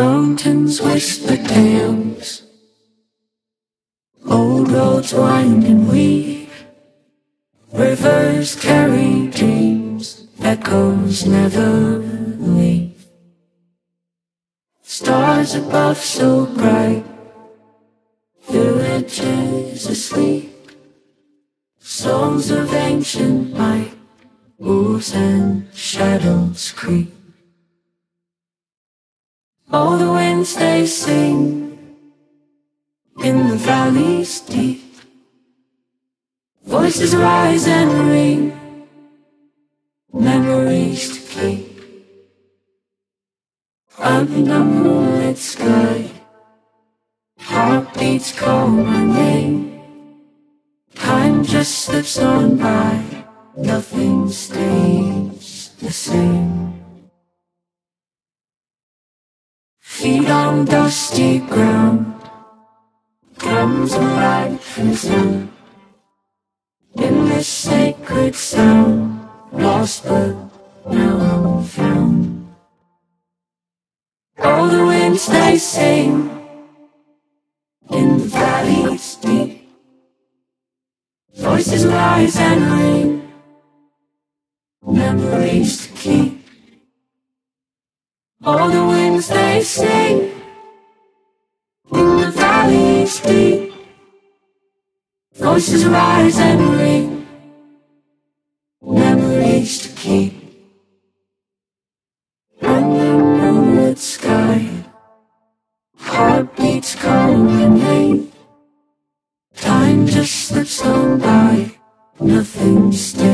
Mountains whisper tales. Old roads wind and weave. Rivers carry dreams. Echoes never leave. Stars above so bright. Villages asleep. Songs of ancient might. Wolves and shadows creep. All the winds they sing in the valleys deep. Voices rise and ring, memories to keep. Under the moonlit sky, heartbeats call my name. Time just slips on by, nothing stays the same. Feet on dusty ground. Comes a rightful sound In this sacred sound. Lost but now I'm found All oh, the winds they sing In the valleys deep. Voices rise and ring Memories to keep sing. In the valleys deep Voices rise and ring. Memories to keep. Under the moonlit sky. Heartbeats call my name Time just slips on by. Nothing stays